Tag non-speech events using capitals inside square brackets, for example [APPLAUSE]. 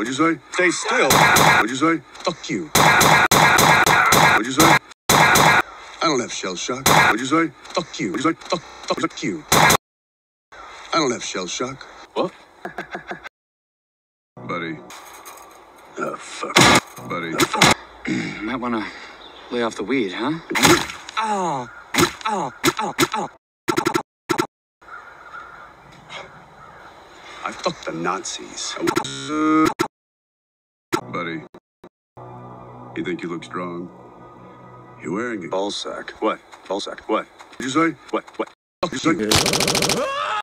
What'd you say? Stay still. What'd you say? Fuck you. What'd you say? I don't have shell shock. What'd you say? Fuck you. What'd you say? Fuck, fuck, fuck you. I don't have shell shock. What? [LAUGHS] Buddy. Oh, fuck. Buddy. Oh, [CLEARS THROAT] Might want to lay off the weed, huh? Ow. Ow. Ow. Ow. I fucked the Nazis. Uh, You think you look strong? You're wearing a Ball sack. What? Ball sack. What? What'd you say? What? What? What'd you say?